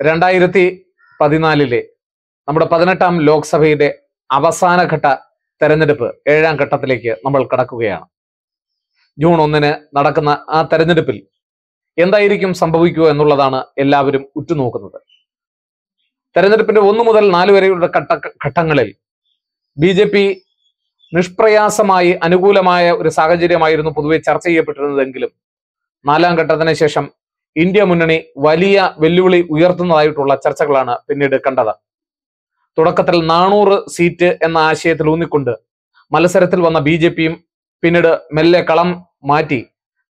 രണ്ടായിരത്തി പതിനാലിലെ നമ്മുടെ പതിനെട്ടാം ലോക്സഭയുടെ അവസാനഘട്ട തെരഞ്ഞെടുപ്പ് ഏഴാം ഘട്ടത്തിലേക്ക് നമ്മൾ കടക്കുകയാണ്. ജൂൺ ഒന്നിന് നടക്കുന്ന ആ തെരഞ്ഞെടുപ്പിൽ എന്തായിരിക്കും സംഭവിക്കുക എന്നുള്ളതാണ് എല്ലാവരും ഉറ്റുനോക്കുന്നത്. തെരഞ്ഞെടുപ്പിന്റെ ഒന്നു മുതൽ നാല് വരെയുള്ള ഘട്ട ഘട്ടങ്ങളിൽ ബി ജെ പി നിഷ്പ്രയാസമായി അനുകൂലമായ ഒരു സാഹചര്യമായിരുന്നു പൊതുവെ ചർച്ച ചെയ്യപ്പെട്ടിരുന്നതെങ്കിലും നാലാം ഘട്ടത്തിന് ശേഷം ഇന്ത്യ മുന്നണി വലിയ വെല്ലുവിളി ഉയർത്തുന്നതായിട്ടുള്ള ചർച്ചകളാണ് പിന്നീട് കണ്ടത്. തുടക്കത്തിൽ നാനൂറ് സീറ്റ് എന്ന ആശയത്തിൽ ഊന്നിക്കൊണ്ട് മത്സരത്തിൽ വന്ന ബി ജെ പിയും പിന്നീട് മെല്ലെ കളം മാറ്റി.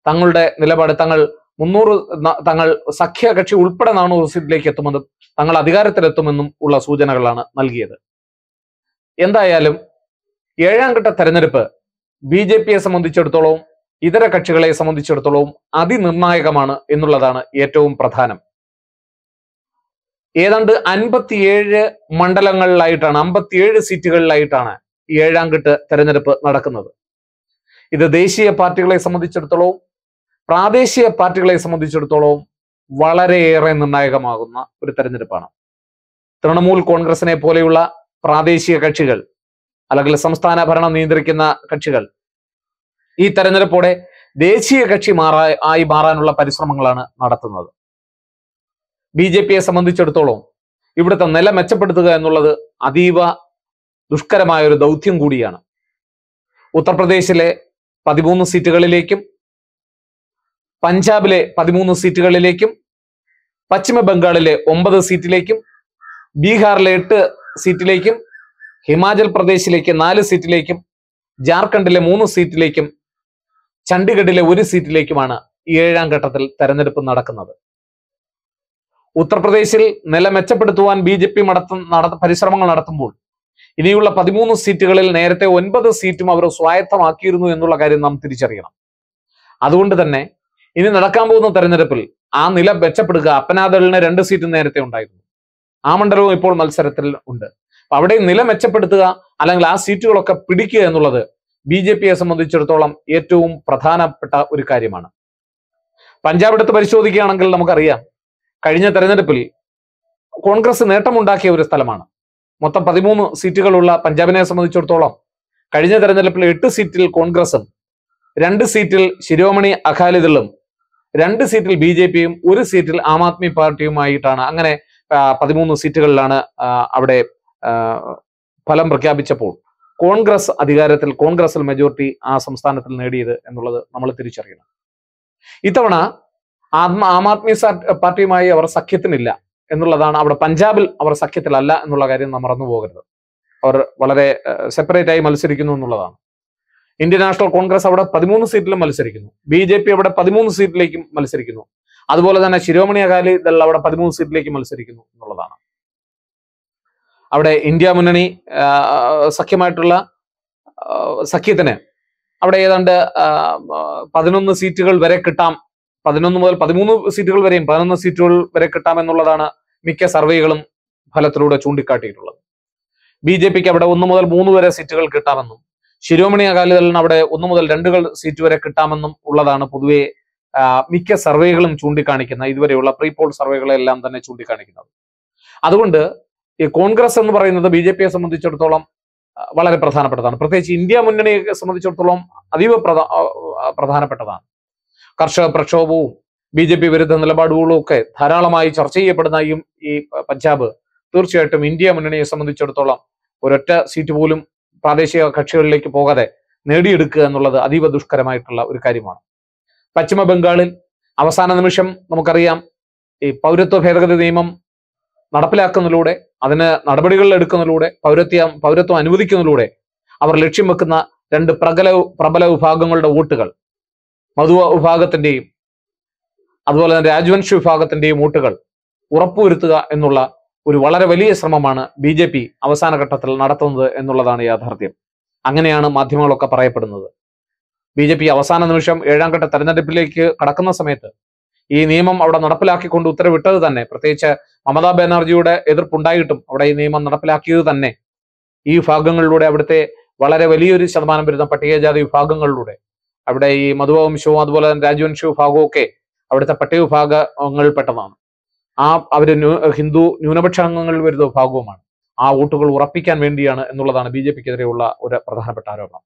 തങ്ങളുടെ നിലപാട് തങ്ങൾ മുന്നൂറ് തങ്ങൾ സഖ്യകക്ഷി ഉൾപ്പെടെ നാനൂറ് സീറ്റിലേക്ക് എത്തുമെന്നും തങ്ങൾ അധികാരത്തിലെത്തുമെന്നും ഉള്ള സൂചനകളാണ് നൽകിയത്. എന്തായാലും ഏഴാം ഘട്ട തെരഞ്ഞെടുപ്പ് ബി ജെ പിയെ സംബന്ധിച്ചിടത്തോളം ഇതര കക്ഷികളെ സംബന്ധിച്ചിടത്തോളം അതിനിർണായകമാണ് എന്നുള്ളതാണ് ഏറ്റവും പ്രധാനം. ഏതാണ്ട് അൻപത്തിയേഴ് മണ്ഡലങ്ങളിലായിട്ടാണ് അമ്പത്തിയേഴ് സീറ്റുകളിലായിട്ടാണ് ഈ ഏഴാം ഘട്ട തെരഞ്ഞെടുപ്പ് നടക്കുന്നത്. ഇത് ദേശീയ പാർട്ടികളെ സംബന്ധിച്ചിടത്തോളം പ്രാദേശിക പാർട്ടികളെ സംബന്ധിച്ചിടത്തോളം വളരെയേറെ നിർണായകമാകുന്ന ഒരു തെരഞ്ഞെടുപ്പാണ്. തൃണമൂൽ കോൺഗ്രസിനെ പോലെയുള്ള പ്രാദേശിക കക്ഷികൾ അല്ലെങ്കിൽ സംസ്ഥാന ഭരണം നിയന്ത്രിക്കുന്ന കക്ഷികൾ ഈ തെരഞ്ഞെടുപ്പോടെ ദേശീയ കക്ഷി മാറാ ആയി മാറാനുള്ള പരിശ്രമങ്ങളാണ് നടത്തുന്നത്. ബി ജെ പിയെ സംബന്ധിച്ചിടത്തോളം ഇവിടുത്തെ നില മെച്ചപ്പെടുത്തുക എന്നുള്ളത് അതീവ ദുഷ്കരമായ ഒരു ദൗത്യം കൂടിയാണ്. ഉത്തർപ്രദേശിലെ പതിമൂന്ന് സീറ്റുകളിലേക്കും പഞ്ചാബിലെ പതിമൂന്ന് സീറ്റുകളിലേക്കും പശ്ചിമ ബംഗാളിലെ ഒമ്പത് സീറ്റിലേക്കും ബീഹാറിലെ എട്ട് സീറ്റിലേക്കും ഹിമാചൽ പ്രദേശിലേക്ക് നാല് സീറ്റിലേക്കും ജാർഖണ്ഡിലെ മൂന്ന് സീറ്റിലേക്കും ചണ്ഡീഗഡിലെ ഒരു സീറ്റിലേക്കുമാണ് ഏഴാം ഘട്ടത്തിൽ തെരഞ്ഞെടുപ്പ് നടക്കുന്നത്. ഉത്തർപ്രദേശിൽ നില മെച്ചപ്പെടുത്തുവാൻ ബി ജെ പി പരിശ്രമങ്ങൾ നടത്തുമ്പോൾ ഇനിയുള്ള പതിമൂന്ന് സീറ്റുകളിൽ നേരത്തെ ഒൻപത് സീറ്റും അവർ സ്വായത്തമാക്കിയിരുന്നു എന്നുള്ള കാര്യം നാം തിരിച്ചറിയണം. അതുകൊണ്ട് തന്നെ ഇനി നടക്കാൻ പോകുന്ന തെരഞ്ഞെടുപ്പിൽ ആ നില മെച്ചപ്പെടുക അപ്പനാദളിന് രണ്ട് സീറ്റ് നേരത്തെ ഉണ്ടായിരുന്നു. ആ മണ്ഡലവും ഇപ്പോൾ മത്സരത്തിൽ ഉണ്ട്. അപ്പൊ അവിടെ നില മെച്ചപ്പെടുത്തുക അല്ലെങ്കിൽ ആ സീറ്റുകളൊക്കെ പിടിക്കുക എന്നുള്ളത് ബി ജെ പിയെ സംബന്ധിച്ചിടത്തോളം ഏറ്റവും പ്രധാനപ്പെട്ട ഒരു കാര്യമാണ്. പഞ്ചാബ് എടുത്ത് പരിശോധിക്കുകയാണെങ്കിൽ നമുക്കറിയാം കഴിഞ്ഞ തെരഞ്ഞെടുപ്പിൽ കോൺഗ്രസ് നേട്ടമുണ്ടാക്കിയ ഒരു സ്ഥലമാണ്. മൊത്തം പതിമൂന്ന് സീറ്റുകളുള്ള പഞ്ചാബിനെ സംബന്ധിച്ചിടത്തോളം കഴിഞ്ഞ തെരഞ്ഞെടുപ്പിൽ എട്ട് സീറ്റിൽ കോൺഗ്രസും രണ്ട് സീറ്റിൽ ശിരോമണി അകാലിദളും രണ്ട് സീറ്റിൽ ബി ജെ പിയും ഒരു സീറ്റിൽ ആം ആദ്മി പാർട്ടിയുമായിട്ടാണ് അങ്ങനെ പതിമൂന്ന് സീറ്റുകളിലാണ് അവിടെ ഫലം പ്രഖ്യാപിച്ചപ്പോൾ. കോൺഗ്രസ് അധികാരത്തിൽ കോൺഗ്രസിൽ മെജോറിറ്റി ആ സംസ്ഥാനത്തിൽ നേടിയത് എന്നുള്ളത് നമ്മൾ തിരിച്ചറിയണം. ഇത്തവണ ആത്മ ആം ആദ്മി പാർട്ടിയുമായി അവർ സഖ്യത്തിനില്ല എന്നുള്ളതാണ് അവിടെ പഞ്ചാബിൽ അവർ സഖ്യത്തിലല്ല എന്നുള്ള കാര്യം നാം മറന്നു പോകരുത്. അവർ വളരെ സെപ്പറേറ്റ് ആയി മത്സരിക്കുന്നു എന്നുള്ളതാണ്. ഇന്ത്യൻ നാഷണൽ കോൺഗ്രസ് അവിടെ പതിമൂന്ന് സീറ്റിലും മത്സരിക്കുന്നു. ബി ജെ പി അവിടെ പതിമൂന്ന് സീറ്റിലേക്കും മത്സരിക്കുന്നു. അതുപോലെ തന്നെ ശിരോമണി അകാലി ദൾ അവിടെ പതിമൂന്ന് സീറ്റിലേക്ക് മത്സരിക്കുന്നു എന്നുള്ളതാണ്. അവിടെ ഇന്ത്യ മുന്നണി സഖ്യമായിട്ടുള്ള സഖ്യത്തിന് അവിടെ ഏതാണ്ട് പതിനൊന്ന് സീറ്റുകൾ വരെ കിട്ടാം. പതിനൊന്ന് മുതൽ പതിമൂന്ന് സീറ്റുകൾ വരെയും പതിനൊന്ന് സീറ്റുകൾ വരെ കിട്ടാം എന്നുള്ളതാണ് മിക്ക സർവേകളും ഫലത്തിലൂടെ ചൂണ്ടിക്കാട്ടിയിട്ടുള്ളത്. ബി ജെ പിക്ക് അവിടെ ഒന്ന് മുതൽ മൂന്ന് വരെ സീറ്റുകൾ കിട്ടാമെന്നും ശിരോമണി അകാലിദളിന് അവിടെ ഒന്ന് മുതൽ രണ്ടുകൾ സീറ്റ് വരെ കിട്ടാമെന്നും ഉള്ളതാണ് പൊതുവെ മിക്ക സർവേകളും ചൂണ്ടിക്കാണിക്കുന്ന ഇതുവരെയുള്ള പ്രീ പോൾ സർവേകളെല്ലാം തന്നെ ചൂണ്ടിക്കാണിക്കുന്നത്. അതുകൊണ്ട് ഈ കോൺഗ്രസ് എന്ന് പറയുന്നത് ബി ജെ പിയെ സംബന്ധിച്ചിടത്തോളം വളരെ പ്രധാനപ്പെട്ടതാണ്. പ്രത്യേകിച്ച് ഇന്ത്യ മുന്നണിയെ സംബന്ധിച്ചിടത്തോളം അതീവ പ്രധാനപ്പെട്ടതാണ്. കർഷക പ്രക്ഷോഭവും ബി ജെ പി വിരുദ്ധ നിലപാടുകളും ഒക്കെ ധാരാളമായി ചർച്ച ചെയ്യപ്പെടുന്ന ഈ പഞ്ചാബ് തീർച്ചയായിട്ടും ഇന്ത്യ മുന്നണിയെ സംബന്ധിച്ചിടത്തോളം ഒരൊറ്റ സീറ്റ് പോലും പ്രാദേശിക കക്ഷികളിലേക്ക് പോകാതെ നേടിയെടുക്കുക എന്നുള്ളത് അതീവ ദുഷ്കരമായിട്ടുള്ള ഒരു കാര്യമാണ്. പശ്ചിമ ബംഗാളിൽ അവസാന നിമിഷം നമുക്കറിയാം ഈ പൗരത്വ ഭേദഗതി നിയമം നടപ്പിലാക്കുന്നതിലൂടെ അതിന് നടപടികൾ എടുക്കുന്നതിലൂടെ പൗരത്വം പൗരത്വം അനുവദിക്കുന്നതിലൂടെ അവർ ലക്ഷ്യം വെക്കുന്ന രണ്ട് പ്രബല പ്രബല വിഭാഗങ്ങളുടെ വോട്ടുകൾ. മധു വിഭാഗത്തിന്റെയും അതുപോലെ തന്നെ രാജവംശ വിഭാഗത്തിന്റെയും വോട്ടുകൾ ഉറപ്പുവരുത്തുക എന്നുള്ള ഒരു വളരെ വലിയ ശ്രമമാണ് ബി ജെ പി അവസാന ഘട്ടത്തിൽ നടത്തുന്നത് എന്നുള്ളതാണ് യാഥാർത്ഥ്യം. അങ്ങനെയാണ് മാധ്യമങ്ങളൊക്കെ പറയപ്പെടുന്നത്. ബി ജെ പി അവസാന നിമിഷം ഏഴാം ഘട്ട തെരഞ്ഞെടുപ്പിലേക്ക് കടക്കുന്ന സമയത്ത് ഈ നിയമം അവിടെ നടപ്പിലാക്കിക്കൊണ്ട് ഉത്തരവിട്ടത് തന്നെ. പ്രത്യേകിച്ച് മമതാ ബാനർജിയുടെ എതിർപ്പുണ്ടായിട്ടും അവിടെ ഈ നിയമം നടപ്പിലാക്കിയത് തന്നെ. ഈ വിഭാഗങ്ങളിലൂടെ അവിടുത്തെ വളരെ വലിയൊരു ശതമാനം വരുന്ന പട്ടികജാതി വിഭാഗങ്ങളിലൂടെ. അവിടെ ഈ മധുവംശവും അതുപോലെ തന്നെ രാജവംശ വിഭാഗവും ഒക്കെ അവിടുത്തെ പട്ടിക വിഭാഗങ്ങളിൽപ്പെട്ടതാണ് ആ അവർ ഹിന്ദു ന്യൂനപക്ഷ അംഗങ്ങളിൽ വരുന്ന വിഭാഗവുമാണ്. ആ വോട്ടുകൾ ഉറപ്പിക്കാൻ വേണ്ടിയാണ് എന്നുള്ളതാണ് ബി ജെ പിക്കെതിരെയുള്ള ഒരു പ്രധാനപ്പെട്ട ആരോപണം.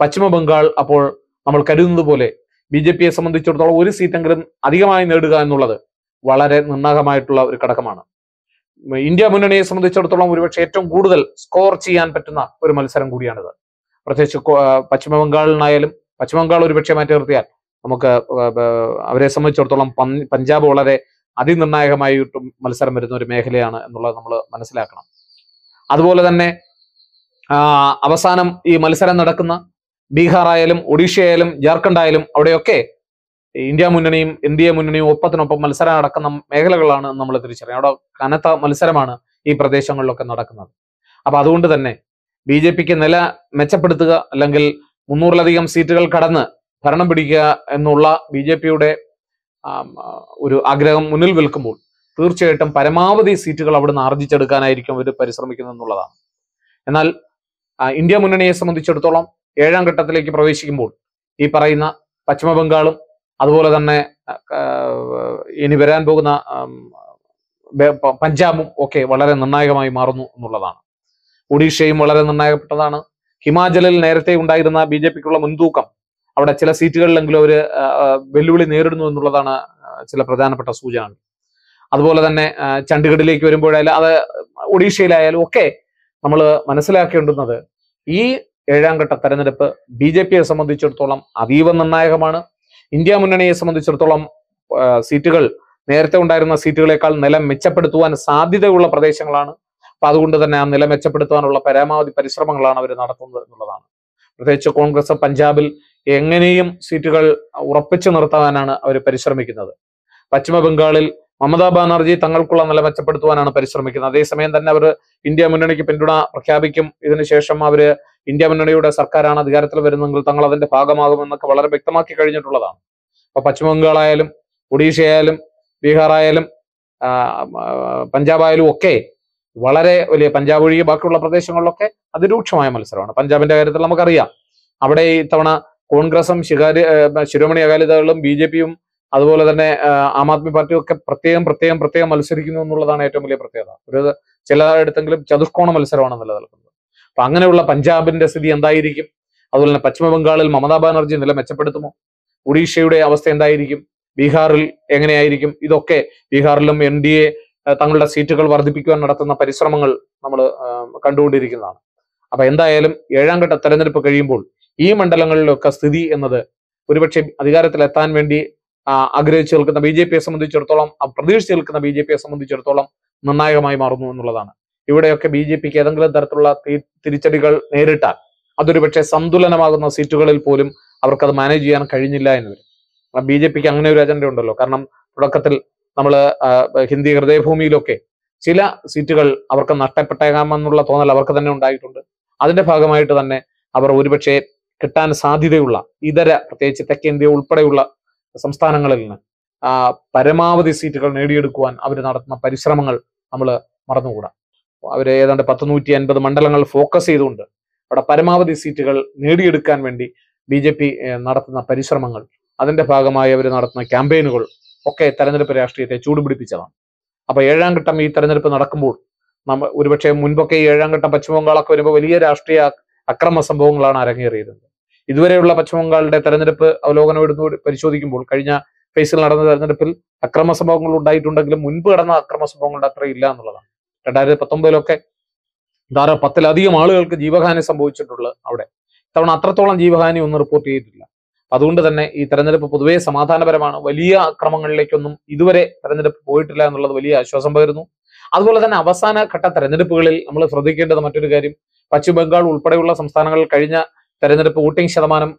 പശ്ചിമ ബംഗാൾ അപ്പോൾ നമ്മൾ കരുതുന്നത് പോലെ ബി ജെ പിയെ സംബന്ധിച്ചിടത്തോളം ഒരു സീറ്റെങ്കിലും അധികമായി നേടുക എന്നുള്ളത് വളരെ നിർണായകമായിട്ടുള്ള ഒരു ഘടകമാണ്. ഇന്ത്യ മുന്നണിയെ സംബന്ധിച്ചിടത്തോളം ഒരുപക്ഷെ ഏറ്റവും കൂടുതൽ സ്കോർ ചെയ്യാൻ പറ്റുന്ന ഒരു മത്സരം കൂടിയാണിത്. പ്രത്യേകിച്ച് പശ്ചിമബംഗാളിനായാലും പശ്ചിമബംഗാൾ പശ്ചിമ പശ്ചിമ ബംഗാൾ ഒരുപക്ഷെ മാറ്റി നിർത്തിയാൽ നമുക്ക് അവരെ സംബന്ധിച്ചിടത്തോളം പഞ്ചാബ് വളരെ അതിനിർണായകമായിട്ടും മത്സരം വരുന്ന ഒരു മേഖലയാണ് എന്നുള്ളത് നമ്മൾ മനസ്സിലാക്കണം. അതുപോലെ തന്നെ അവസാനം ഈ മത്സരം നടക്കുന്ന ബീഹാർ ആയാലും ഒഡീഷ ആയാലും ജാർഖണ്ഡ് ആയാലും അവിടെയൊക്കെ ഇന്ത്യ മുന്നണിയും എ മുന്നണിയും ഒപ്പത്തിനൊപ്പം മത്സരം നടക്കുന്ന മേഖലകളാണ് നമ്മൾ തിരിച്ചറിയുന്നത് അവിടെ കനത്ത മത്സരമാണ് ഈ പ്രദേശങ്ങളിലൊക്കെ നടക്കുന്നത്. അപ്പൊ അതുകൊണ്ട് തന്നെ ബി ജെ പിക്ക് നില മെച്ചപ്പെടുത്തുക അല്ലെങ്കിൽ മുന്നൂറിലധികം സീറ്റുകൾ കടന്ന് ഭരണം പിടിക്കുക എന്നുള്ള ബി ജെ പിയുടെ ഒരു ആഗ്രഹം മുന്നിൽ വിൽക്കുമ്പോൾ തീർച്ചയായിട്ടും പരമാവധി സീറ്റുകൾ അവിടുന്ന് ആർജിച്ചെടുക്കാനായിരിക്കും അവർ പരിശ്രമിക്കുന്നത് എന്നുള്ളതാണ് എന്നാൽ ഇന്ത്യ മുന്നണിയെ സംബന്ധിച്ചിടത്തോളം ഏഴാം ഘട്ടത്തിലേക്ക് പ്രവേശിക്കുമ്പോൾ ഈ പറയുന്ന പശ്ചിമ ബംഗാളും അതുപോലെ തന്നെ ഇനി വരാൻ പോകുന്ന പഞ്ചാബും ഒക്കെ വളരെ നിർണായകമായി മാറുന്നു എന്നുള്ളതാണ്. ഒഡീഷയും വളരെ നിർണായകപ്പെട്ടതാണ്. ഹിമാചലിൽ നേരത്തെ ഉണ്ടായിരുന്ന ബി ജെ പിക്കുള്ള മുൻതൂക്കം അവിടെ ചില സീറ്റുകളിലെങ്കിലും അവർ വെല്ലുവിളി നേരിടുന്നു എന്നുള്ളതാണ് ചില പ്രധാനപ്പെട്ട സൂചനകൾ. അതുപോലെ തന്നെ ചണ്ഡീഗഡിലേക്ക് വരുമ്പോഴായാലും അത് ഒഡീഷയിലായാലും ഒക്കെ നമ്മൾ മനസ്സിലാക്കേണ്ടുന്നത് ഈ ഏഴാം ഘട്ട തെരഞ്ഞെടുപ്പ് ബി ജെ പിയെ സംബന്ധിച്ചിടത്തോളം അതീവ നിർണായകമാണ്. ഇന്ത്യ മുന്നണിയെ സംബന്ധിച്ചിടത്തോളം സീറ്റുകൾ നേരത്തെ ഉണ്ടായിരുന്ന സീറ്റുകളെക്കാൾ നിലം മെച്ചപ്പെടുത്തുവാൻ സാധ്യതയുള്ള പ്രദേശങ്ങളാണ്. അപ്പൊ അതുകൊണ്ട് തന്നെ ആ നില മെച്ചപ്പെടുത്താനുള്ള പരമാവധി പരിശ്രമങ്ങളാണ് അവർ നടത്തുന്നത് എന്നുള്ളതാണ്. പ്രത്യേകിച്ച് കോൺഗ്രസ് പഞ്ചാബിൽ എങ്ങനെയും സീറ്റുകൾ ഉറപ്പിച്ചു നിർത്താനാണ് അവർ പരിശ്രമിക്കുന്നത്. പശ്ചിമ ബംഗാളിൽ മമതാ ബാനർജി തങ്ങൾക്കുള്ള നില മെച്ചപ്പെടുത്തുവാനാണ് പരിശ്രമിക്കുന്നത്. അതേസമയം തന്നെ അവർ ഇന്ത്യ മുന്നണിക്ക് പിന്തുണ പ്രഖ്യാപിക്കും. ഇതിനുശേഷം അവർ ഇന്ത്യ മുന്നണിയുടെ സർക്കാരാണ് അധികാരത്തിൽ വരുന്നതെങ്കിൽ തങ്ങൾ അതിന്റെ ഭാഗമാകുമെന്നൊക്കെ വളരെ വ്യക്തമാക്കി കഴിഞ്ഞിട്ടുള്ളതാണ്. അപ്പൊ പശ്ചിമബംഗാളായാലും ഒഡീഷ ആയാലും ബീഹാർ ആയാലും പഞ്ചാബ് ആയാലും ഒക്കെ വളരെ വലിയ പഞ്ചാബ് ഒഴികെ ബാക്കിയുള്ള പ്രദേശങ്ങളിലൊക്കെ അതിരൂക്ഷമായ മത്സരമാണ്. പഞ്ചാബിന്റെ കാര്യത്തിൽ നമുക്കറിയാം. അവിടെ ഇത്തവണ കോൺഗ്രസും ശികാരി ശിരോമണി അകാലിദളും ബി ജെ പിയും അതുപോലെ തന്നെ ആം ആദ്മി പാർട്ടി ഒക്കെ പ്രത്യേകം പ്രത്യേകം പ്രത്യേകം മത്സരിക്കുന്നു എന്നുള്ളതാണ് ഏറ്റവും വലിയ പ്രത്യേകത. ഒരു ചിലയിടത്തെങ്കിലും ചതുഷ്കോണ മത്സരമാണ് നിലനിൽക്കുന്നത്. അപ്പൊ അങ്ങനെയുള്ള പഞ്ചാബിന്റെ സ്ഥിതി എന്തായിരിക്കും? അതുപോലെ തന്നെ പശ്ചിമ ബംഗാളിൽ മമതാ ബാനർജി നില മെച്ചപ്പെടുത്തുമോ? ഒഡീഷയുടെ അവസ്ഥ എന്തായിരിക്കും? ബീഹാറിൽ എങ്ങനെയായിരിക്കും? ഇതൊക്കെ ബീഹാറിലും എൻ ഡി എ തങ്ങളുടെ സീറ്റുകൾ വർദ്ധിപ്പിക്കുവാൻ നടത്തുന്ന പരിശ്രമങ്ങൾ നമ്മൾ കണ്ടുകൊണ്ടിരിക്കുന്നതാണ്. അപ്പൊ എന്തായാലും ഏഴാം ഘട്ട തെരഞ്ഞെടുപ്പ് കഴിയുമ്പോൾ ഈ മണ്ഡലങ്ങളിലൊക്കെ സ്ഥിതി എന്നത് ഒരുപക്ഷെ അധികാരത്തിലെത്താൻ വേണ്ടി ആഗ്രഹിച്ചു നിൽക്കുന്ന ബി ജെ പിയെ സംബന്ധിച്ചിടത്തോളം പ്രതീക്ഷിച്ച് നിൽക്കുന്ന ബി ജെ പിയെ സംബന്ധിച്ചിടത്തോളം നിർണായകമായി മാറുന്നു എന്നുള്ളതാണ്. ഇവിടെയൊക്കെ ബി ജെ പിക്ക് ഏതെങ്കിലും തരത്തിലുള്ള തിരിച്ചടികൾ നേരിട്ടാൽ അതൊരു പക്ഷേ സന്തുലനമാകുന്ന സീറ്റുകളിൽ പോലും അവർക്കത് മാനേജ് ചെയ്യാൻ കഴിഞ്ഞില്ല എന്ന് വരും. ബി ജെ പിക്ക് അങ്ങനെ ഒരു അജണ്ട ഉണ്ടല്ലോ. കാരണം തുടക്കത്തിൽ നമ്മൾ ഹിന്ദി ഹൃദയഭൂമിയിലൊക്കെ ചില സീറ്റുകൾ അവർക്ക് നഷ്ടപ്പെട്ടേക്കാമെന്നുള്ള തോന്നൽ അവർക്ക് തന്നെ ഉണ്ടായിട്ടുണ്ട്. അതിന്റെ ഭാഗമായിട്ട് തന്നെ അവർ ഒരുപക്ഷെ കിട്ടാൻ സാധ്യതയുള്ള ഇതര പ്രത്യേകിച്ച് തെക്കേ ഇന്ത്യ ഉൾപ്പെടെയുള്ള സംസ്ഥാനങ്ങളിൽ നിന്ന് പരമാവധി സീറ്റുകൾ നേടിയെടുക്കുവാൻ അവർ നടത്തുന്ന പരിശ്രമങ്ങൾ നമ്മൾ മറന്നുകൂടാ. അവർ ഏതാണ്ട് പത്ത് നൂറ്റി അൻപത് മണ്ഡലങ്ങൾ ഫോക്കസ് ചെയ്തുകൊണ്ട് അവിടെ പരമാവധി സീറ്റുകൾ നേടിയെടുക്കാൻ വേണ്ടി ബി ജെ പി നടത്തുന്ന പരിശ്രമങ്ങൾ അതിന്റെ ഭാഗമായി അവർ നടത്തുന്ന ക്യാമ്പയിനുകൾ ഒക്കെ തെരഞ്ഞെടുപ്പ് രാഷ്ട്രീയത്തെ ചൂടുപിടിപ്പിച്ചതാണ്. അപ്പൊ ഏഴാം ഘട്ടം ഈ തെരഞ്ഞെടുപ്പ് നടക്കുമ്പോൾ നമ്മ ഒരുപക്ഷെ മുൻപൊക്കെ ഈ ഏഴാം ഘട്ടം പശ്ചിമ ബംഗാളൊക്കെ വരുമ്പോൾ വലിയ രാഷ്ട്രീയ അക്രമ സംഭവങ്ങളാണ് അരങ്ങേറിയത് ഇതുവരെയുള്ള പശ്ചിമ ബംഗാളിന്റെ തെരഞ്ഞെടുപ്പ് അവലോകനം എടുത്തു പരിശോധിക്കുമ്പോൾ കഴിഞ്ഞ ഫേസിൽ നടന്ന തെരഞ്ഞെടുപ്പിൽ അക്രമ സംഭവങ്ങൾ ഉണ്ടായിട്ടുണ്ടെങ്കിലും മുൻപ് കടന്ന അക്രമ സംഭവങ്ങളുടെ അത്ര ഇല്ല എന്നുള്ളതാണ്. രണ്ടായിരത്തി പത്തൊമ്പതിലൊക്കെ ധാരാളം പത്തിലധികം ആളുകൾക്ക് ജീവഹാനി സംഭവിച്ചിട്ടുള്ളത് അവിടെ. ഇത്തവണ അത്രത്തോളം ജീവഹാനി ഒന്നും റിപ്പോർട്ട് ചെയ്തിട്ടില്ല. അതുകൊണ്ട് തന്നെ ഈ തെരഞ്ഞെടുപ്പ് പൊതുവേ സമാധാനപരമാണ്. വലിയ അക്രമങ്ങളിലേക്കൊന്നും ഇതുവരെ തെരഞ്ഞെടുപ്പ് പോയിട്ടില്ല എന്നുള്ളത് വലിയ ആശ്വാസം പകരുന്നു. അതുപോലെ തന്നെ അവസാന ഘട്ട തെരഞ്ഞെടുപ്പുകളിൽ നമ്മൾ ശ്രദ്ധിക്കേണ്ടത് മറ്റൊരു കാര്യം. പശ്ചിമ ബംഗാൾ ഉൾപ്പെടെയുള്ള സംസ്ഥാനങ്ങളിൽ കഴിഞ്ഞ തെരഞ്ഞെടുപ്പ് വോട്ടിംഗ് ശതമാനം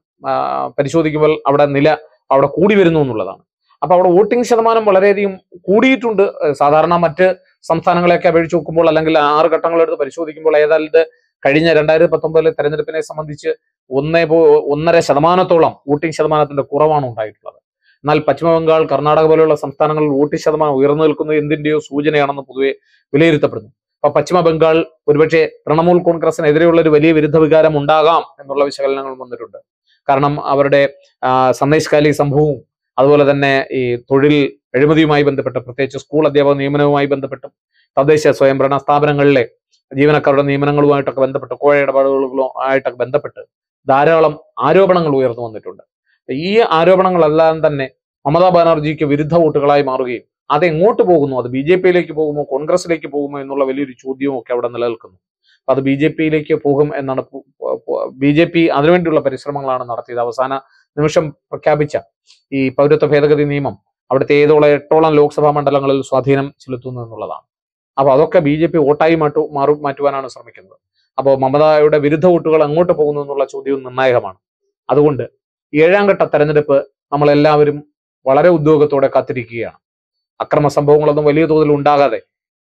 പരിശോധിക്കുമ്പോൾ അവിടെ നില അവിടെ കൂടി വരുന്നു എന്നുള്ളതാണ്. അപ്പൊ അവിടെ വോട്ടിംഗ് ശതമാനം വളരെയധികം കൂടിയിട്ടുണ്ട്. സാധാരണ മറ്റ് സംസ്ഥാനങ്ങളെയൊക്കെ അപേക്ഷിച്ച് നോക്കുമ്പോൾ അല്ലെങ്കിൽ ആറ് ഘട്ടങ്ങളെടുത്ത് പരിശോധിക്കുമ്പോൾ ഏതായാലും കഴിഞ്ഞ രണ്ടായിരത്തി പത്തൊമ്പതിലെ തെരഞ്ഞെടുപ്പിനെ സംബന്ധിച്ച് ഒന്നേ ഒന്നര ശതമാനത്തോളം വോട്ടിംഗ് ശതമാനത്തിന്റെ കുറവാണ് ഉണ്ടായിട്ടുള്ളത്. എന്നാൽ പശ്ചിമബംഗാൾ കർണാടക പോലെയുള്ള സംസ്ഥാനങ്ങളിൽ വോട്ടിംഗ് ശതമാനം ഉയർന്നു നിൽക്കുന്നത് എന്തിന്റെയോ സൂചനയാണെന്ന് പൊതുവെ വിലയിരുത്തപ്പെടുന്നു. അപ്പൊ പശ്ചിമ ബംഗാൾ ഒരുപക്ഷെ തൃണമൂൽ കോൺഗ്രസിനെതിരെയുള്ള ഒരു വലിയ വിരുദ്ധ വികാരം ഉണ്ടാകാം എന്നുള്ള വിശകലനങ്ങൾ വന്നിട്ടുണ്ട്. കാരണം അവരുടെ ആ, സന്ദേശ് കാലി സംഭവവും അതുപോലെ തന്നെ ഈ തൊഴിൽ അഴിമതിയുമായി ബന്ധപ്പെട്ട് പ്രത്യേകിച്ച് സ്കൂൾ അധ്യാപക നിയമനവുമായി ബന്ധപ്പെട്ടും തദ്ദേശ സ്വയംഭരണ സ്ഥാപനങ്ങളിലെ ജീവനക്കാരുടെ നിയമനങ്ങളുമായിട്ടൊക്കെ ബന്ധപ്പെട്ട് കോഴ ഇടപാടുകളും ആയിട്ടൊക്കെ ബന്ധപ്പെട്ട് ധാരാളം ആരോപണങ്ങൾ ഉയർന്നു വന്നിട്ടുണ്ട്. ഈ ആരോപണങ്ങളെല്ലാം തന്നെ മമതാ ബാനർജിക്ക് വിരുദ്ധ വോട്ടുകളായി മാറുകയും അത് എങ്ങോട്ട് പോകുന്നു? അത് ബി ജെ പിയിലേക്ക് പോകുമോ? കോൺഗ്രസിലേക്ക് പോകുമോ? എന്നുള്ള വലിയൊരു ചോദ്യവും ഒക്കെ അവിടെ നിലനിൽക്കുന്നു. അത് ബി ജെ പിയിലേക്ക് പോകും എന്നാണ് ബി ജെ പി അതിനുവേണ്ടിയുള്ള പരിശ്രമങ്ങളാണ് നടത്തിയത്. അവസാന നിമിഷം പ്രഖ്യാപിച്ച ഈ പൗരത്വ ഭേദഗതി നിയമം അവിടുത്തെ ഏതോളം എട്ടോളം ലോക്സഭാ മണ്ഡലങ്ങളിൽ സ്വാധീനം ചെലുത്തുന്നു എന്നുള്ളതാണ്. അപ്പോൾ അതൊക്കെ ബി ജെ പി വോട്ടായി മാറ്റു മാറു മാറ്റുവാനാണ് ശ്രമിക്കുന്നത്. അപ്പോൾ മമതയുടെ വിരുദ്ധ വോട്ടുകൾ അങ്ങോട്ട് പോകുന്നു എന്നുള്ള ചോദ്യവും നിർണായകമാണ്. അതുകൊണ്ട് ഏഴാം ഘട്ട തെരഞ്ഞെടുപ്പ് നമ്മളെല്ലാവരും വളരെ ഉദ്യോഗത്തോടെ കാത്തിരിക്കുകയാണ്. അക്രമ സംഭവങ്ങളൊന്നും വലിയ തോതിൽ ഉണ്ടാകാതെ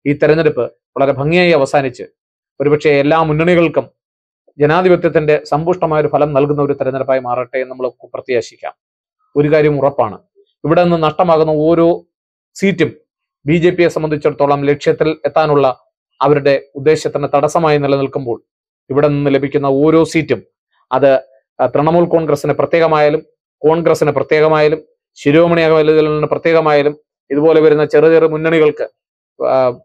ഈ തെരഞ്ഞെടുപ്പ് വളരെ ഭംഗിയായി അവസാനിച്ച് ഒരുപക്ഷെ എല്ലാ മുന്നണികൾക്കും ജനാധിപത്യത്തിന്റെ സമ്പുഷ്ടമായ ഒരു ഫലം നൽകുന്ന ഒരു തെരഞ്ഞെടുപ്പായി മാറട്ടെ എന്ന് നമ്മൾ പ്രത്യാശിക്കാം. ഒരു കാര്യം ഉറപ്പാണ്. ഇവിടെ നിന്ന് നഷ്ടമാകുന്ന ഓരോ സീറ്റും ബി ജെ പിയെ സംബന്ധിച്ചിടത്തോളം ലക്ഷ്യത്തിൽ എത്താനുള്ള അവരുടെ ഉദ്ദേശത്തിന് തടസ്സമായി നിലനിൽക്കുമ്പോൾ ഇവിടെ നിന്ന് ലഭിക്കുന്ന ഓരോ സീറ്റും അത് തൃണമൂൽ കോൺഗ്രസിന് പ്രത്യേകമായാലും കോൺഗ്രസിന് പ്രത്യേകമായാലും ശിരോമണി അകാലിദളിന് പ്രത്യേകമായാലും ഇതുപോലെ വരുന്ന ചെറു ചെറു മുന്നണികൾക്ക്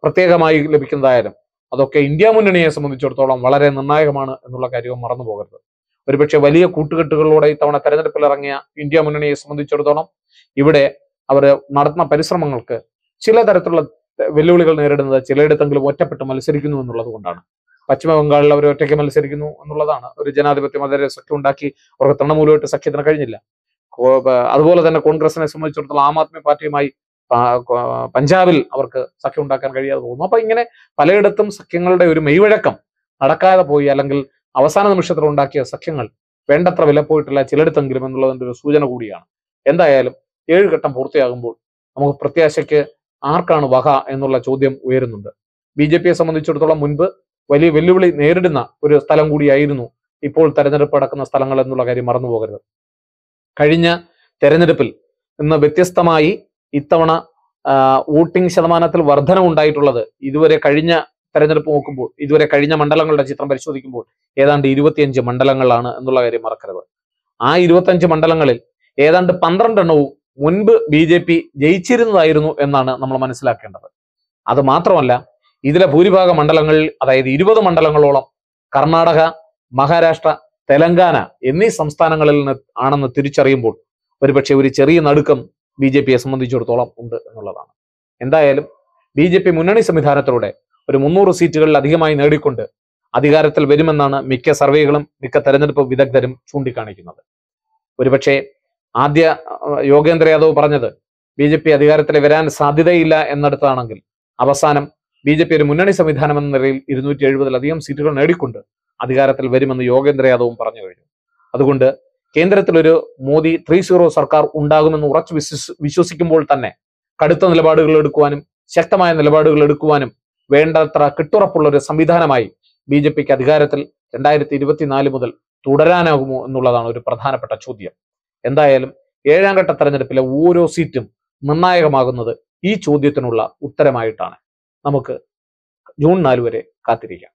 പ്രത്യേകമായി ലഭിക്കുന്നതായാലും അതൊക്കെ ഇന്ത്യ മുന്നണിയെ സംബന്ധിച്ചിടത്തോളം വളരെ നിർണായകമാണ് എന്നുള്ള കാര്യവും മറന്നു പോകരുത്. ഒരുപക്ഷെ വലിയ കൂട്ടുകെട്ടുകളിലൂടെ ഇത്തവണ തെരഞ്ഞെടുപ്പിൽ ഇറങ്ങിയ ഇന്ത്യ മുന്നണിയെ സംബന്ധിച്ചിടത്തോളം ഇവിടെ അവർ നടത്തുന്ന പരിശ്രമങ്ങൾക്ക് ചില തരത്തിലുള്ള വെല്ലുവിളികൾ നേരിടുന്നത് ചിലയിടത്തെങ്കിലും ഒറ്റപ്പെട്ട് മത്സരിക്കുന്നു എന്നുള്ളത് കൊണ്ടാണ്. പശ്ചിമ ബംഗാളിൽ അവർ ഒറ്റയ്ക്ക് മത്സരിക്കുന്നു എന്നുള്ളതാണ്. ഒരു ജനാധിപത്യ മതര സഖ്യം ഉണ്ടാക്കി അവർക്ക് തൃണമൂലമായിട്ട് സഖ്യത്തിന് കഴിഞ്ഞില്ല. അതുപോലെ തന്നെ കോൺഗ്രസിനെ സംബന്ധിച്ചിടത്തോളം ആം ആദ്മി പാർട്ടിയുമായി പഞ്ചാബിൽ അവർക്ക് സഖ്യം ഉണ്ടാക്കാൻ കഴിയാതെ പോകുന്നു. അപ്പൊ ഇങ്ങനെ പലയിടത്തും സഖ്യങ്ങളുടെ ഒരു മെയ്വഴക്കം നടക്കാതെ പോയി അല്ലെങ്കിൽ അവസാന നിമിഷത്തിൽ ഉണ്ടാക്കിയ സഖ്യങ്ങൾ വേണ്ടത്ര വിലപ്പോയിട്ടില്ല ചിലയിടത്തെങ്കിലും എന്നുള്ളതിന്റെ ഒരു സൂചന കൂടിയാണ്. എന്തായാലും ഏഴ് ഘട്ടം പൂർത്തിയാകുമ്പോൾ നമുക്ക് പ്രത്യാശയ്ക്ക് ആർക്കാണ് വക എന്നുള്ള ചോദ്യം ഉയരുന്നുണ്ട്. ബി ജെ പിയെ സംബന്ധിച്ചിടത്തോളം മുൻപ് വലിയ വെല്ലുവിളി നേരിടുന്ന ഒരു സ്ഥലം കൂടിയായിരുന്നു ഇപ്പോൾ തെരഞ്ഞെടുപ്പ് നടക്കുന്ന സ്ഥലങ്ങൾ എന്നുള്ള കാര്യം മറന്നു പോകരുത് കഴിഞ്ഞ തെരഞ്ഞെടുപ്പിൽ ഇന്ന് വ്യത്യസ്തമായി ഇത്തവണ വോട്ടിംഗ് ശതമാനത്തിൽ വർധന ഉണ്ടായിട്ടുള്ളത് ഇതുവരെ കഴിഞ്ഞ തെരഞ്ഞെടുപ്പ് നോക്കുമ്പോൾ ഇതുവരെ കഴിഞ്ഞ മണ്ഡലങ്ങളുടെ ചിത്രം പരിശോധിക്കുമ്പോൾ ഏതാണ്ട് ഇരുപത്തിയഞ്ച് മണ്ഡലങ്ങളാണ് എന്നുള്ള കാര്യം മറക്കരുത്. ആ ഇരുപത്തിയഞ്ച് മണ്ഡലങ്ങളിൽ ഏതാണ്ട് പന്ത്രണ്ടെണ്ണവും മുൻപ് ബി ജെ പി ജയിച്ചിരുന്നതായിരുന്നു എന്നാണ് നമ്മൾ മനസ്സിലാക്കേണ്ടത്. അത് മാത്രമല്ല ഇതിലെ ഭൂരിഭാഗ മണ്ഡലങ്ങളിൽ അതായത് ഇരുപത് മണ്ഡലങ്ങളോളം കർണാടക മഹാരാഷ്ട്ര തെലങ്കാന എന്നീ സംസ്ഥാനങ്ങളിൽ നിന്ന് ആണെന്ന് തിരിച്ചറിയുമ്പോൾ ഒരുപക്ഷെ ഒരു ചെറിയ നടുക്കം ബി ജെ പിയെ സംബന്ധിച്ചിടത്തോളം ഉണ്ട് എന്നുള്ളതാണ്. എന്തായാലും ബി ജെ പി മുന്നണി സംവിധാനത്തിലൂടെ ഒരു മുന്നൂറ് സീറ്റുകളിൽ അധികമായി നേടിക്കൊണ്ട് അധികാരത്തിൽ വരുമെന്നാണ് മിക്ക സർവേകളും മിക്ക തെരഞ്ഞെടുപ്പ് വിദഗ്ധരും ചൂണ്ടിക്കാണിക്കുന്നത്. ഒരുപക്ഷെ ആദ്യ യോഗേന്ദ്ര യാദവ് പറഞ്ഞത് ബി ജെ പി അധികാരത്തിൽ വരാൻ സാധ്യതയില്ല എന്നിടത്താണെങ്കിൽ അവസാനം ബി ജെ പി ഒരു മുന്നണി സംവിധാനം എന്ന നിലയിൽ ഇരുന്നൂറ്റി എഴുപതിലധികം സീറ്റുകൾ നേടിക്കൊണ്ട് അധികാരത്തിൽ വരുമെന്ന് യോഗേന്ദ്ര യാദവും പറഞ്ഞു കഴിഞ്ഞു. അതുകൊണ്ട് കേന്ദ്രത്തിൽ ഒരു മോദി ത്രീ സീറോ സർക്കാർ ഉണ്ടാകുമെന്ന് ഉറച്ചു വിശ്വസ് വിശ്വസിക്കുമ്പോൾ തന്നെ കടുത്ത നിലപാടുകൾ എടുക്കുവാനും ശക്തമായ നിലപാടുകൾ എടുക്കുവാനും വേണ്ടത്ര കിട്ടുറപ്പുള്ള ഒരു സംവിധാനമായി ബി ജെ പിക്ക് അധികാരത്തിൽ രണ്ടായിരത്തി ഇരുപത്തിനാല് മുതൽ തുടരാനാകുമോ എന്നുള്ളതാണ് ഒരു പ്രധാനപ്പെട്ട ചോദ്യം. എന്തായാലും ഏഴാം ഘട്ട തെരഞ്ഞെടുപ്പിലെ ഓരോ സീറ്റും നിർണായകമാകുന്നത് ഈ ചോദ്യത്തിനുള്ള ഉത്തരമായിട്ടാണ്. നമുക്ക് ജൂൺ നാല് വരെ കാത്തിരിക്കാം.